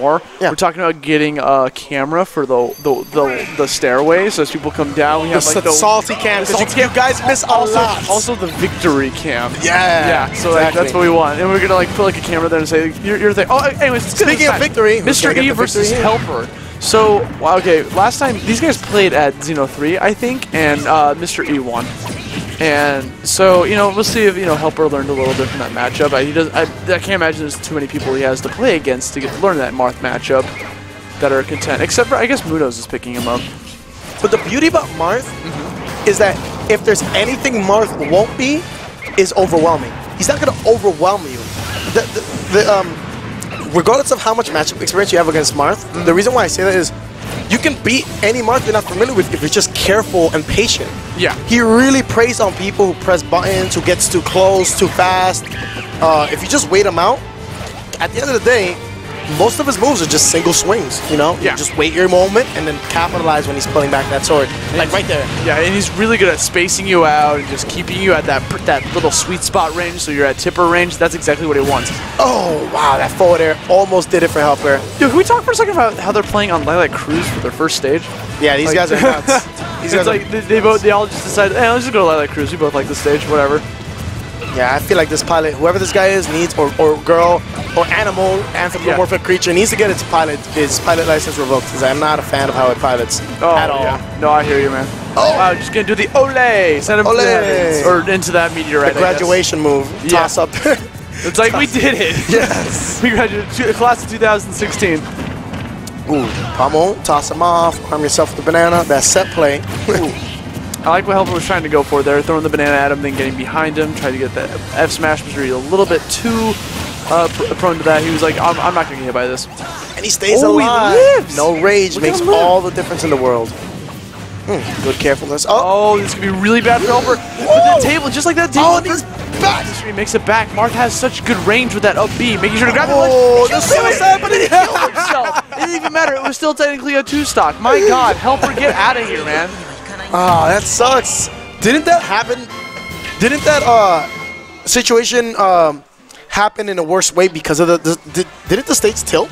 more. Yeah. We're talking about getting a camera for the the the, the stairways as people come down. We The, have like the salty cam, because you, salty you guys miss also, also the victory cam. Yeah, Yeah, so like, that's what we want, and we're gonna like put like a camera there and say you're, you're the oh anyways. Speaking of victory, Mr. E the versus? Helper. So okay, last time these guys played at Xeno 3, I think, and uh, Mr. E won. And so you know we'll see if you know Helper learned a little bit from that matchup. I, he does. I, I can't imagine there's too many people he has to play against to get to learn that Marth matchup that are content. Except for I guess Munoz is picking him up. But the beauty about Marth is that if there's anything Marth won't be, is overwhelming. He's not going to overwhelm you. The, the, the, um, regardless of how much matchup experience you have against Marth, the reason why I say that is you can beat any Marth you're not familiar with if you're just careful and patient. Yeah. He really preys on people who press buttons, who gets too close, too fast. Uh, if you just wait him out, at the end of the day, most of his moves are just single swings, you know? You Yeah. just wait your moment and then capitalize when he's pulling back that sword. Like right there. Yeah, and he's really good at spacing you out and just keeping you at that that little sweet spot range, so you're at tipper range. That's exactly what he wants. Oh, wow, that forward air almost did it for Helper. Dude, can we talk for a second about how they're playing on Lylat Cruise for their first stage? Yeah, these Like- guys are nuts. These it's guys are, like they, they both they all just decided, hey, let's just go to Lylat Cruise. We both like the stage, whatever. Yeah, I feel like this pilot, whoever this guy is, needs, or, or girl, or animal, anthropomorphic creature, needs to get its pilot, his pilot license revoked, because I'm not a fan of how it pilots Oh, at all. yeah. No, I hear you, man. Oh. Wow, just gonna do the ole, send him Ole. heavens, or into that meteorite. The graduation move, Yeah. toss up. It's like we did it. yes. we graduated class of 2016. Ooh, pummel, toss him off, arm yourself with the banana. That's set play. I like what Helper was trying to go for there, throwing the banana at him, then getting behind him, trying to get that F smash, was really a little bit too uh, pr- prone to that. He was like, I'm, I'm not going to get hit by this. And he stays Oh, he alive. lives. No rage Look makes all the difference in the world. Hmm, good carefulness. Oh, Oh, this could be really bad for Helper. But the table, just like that table, oh, he's back. he makes it back. Marth has such good range with that up B, making sure to grab Oh, the the suicide, but he killed himself. It didn't even matter. It was still technically a two stock. My God, Helper, get out of here, man. Ah, that sucks. Didn't that happen? Didn't that uh situation um happen in a worse way because of the, the, the didn't the stage tilt?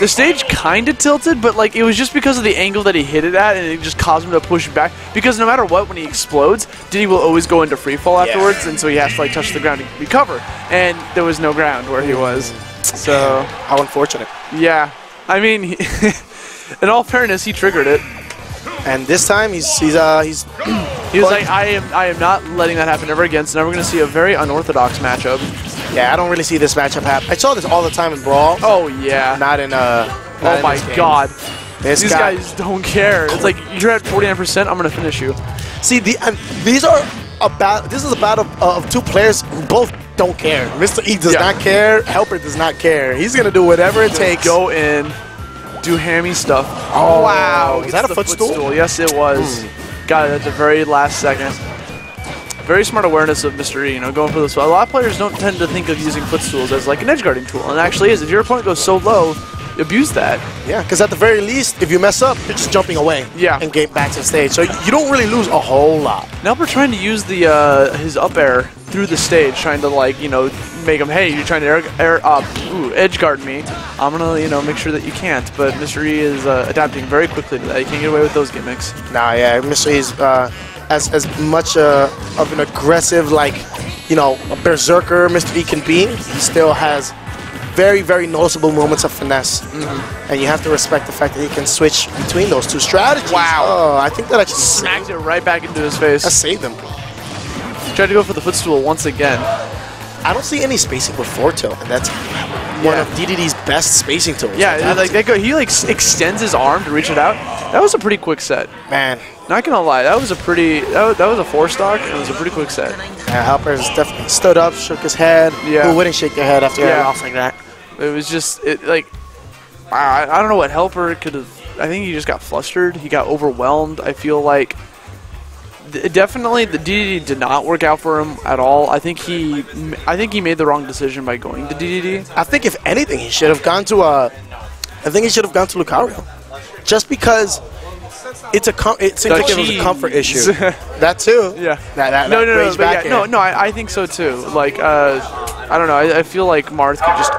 The stage kind of tilted, but like it was just because of the angle that he hit it at, and it just caused him to push back. Because no matter what, when he explodes, Diddy will always go into free fall afterwards, and so he has to like touch the ground to recover. And there was no ground where he was. So How unfortunate. yeah, I mean, in all fairness, he triggered it. And this time he's he's uh he's He was like, I am, I am not letting that happen ever again. So now we're gonna see a very unorthodox matchup. yeah, I don't really see this matchup happen. I saw this all the time in Brawl. Oh yeah. Not in uh not Oh in my this. God. This These guy- guys don't care. It's like you're at 49%. I'm gonna finish you. See, the, and these are a bat. This is a battle of, of two players who both don't care. Mr. E does Yeah. not care. Helper does not care. He's gonna do whatever it takes. Go in, do hammy stuff. Oh, wow! Is that a the footstool? Yes, it was. Got it at the very last second. Very smart awareness of Mr. E, you know, going for this. A lot of players don't tend to think of using footstools as like an edge guarding tool, and it actually is. If your opponent goes so low, abuse that. Yeah, because at the very least, if you mess up, you're just jumping away. Yeah. And get back to the stage. So you don't really lose a whole lot. Now we're trying to use the uh, his up air through the stage, trying to like you know make him hey you're trying to air, air uh, ooh, edge guard me. I'm gonna you know make sure that you can't. But Mr. E is uh, adapting very quickly to that. You can't get away with those gimmicks. Nah, yeah, Mr. E's uh, as as much uh, of an aggressive, like you know, a berserker Mr. E can be. He still has very, very noticeable moments of finesse, Mm-hmm. and you have to respect the fact that he can switch between those two strategies. Wow. Oh, I think that actually Smacked it right back into his face. I saved him. Tried to go for the footstool once again. I don't see any spacing with four tilt, and that's one Yeah. of DDD's best spacing tools. Yeah, like that go, he like extends his arm to reach it out. That was a pretty quick set. man, Not gonna lie, that was a pretty that was, that was a four stock. and It was a pretty quick set. yeah, Helper has definitely stood up, shook his head. Yeah. Who wouldn't shake their head after Yeah. loss like that? It was just it like I, I don't know what helper could have. I think he just got flustered. He got overwhelmed. I feel like definitely the DDD did not work out for him at all. I think he I think he made the wrong decision by going to DDD. I think if anything, he should have gone to uh, I think he should have gone to Lucario, just because it's a com- it seems The like it was a comfort issue. that too. Yeah. That, that, no, that no, no, back yeah, no, no. I, I think so too. Like, uh, I don't know. I, I feel like Marth could just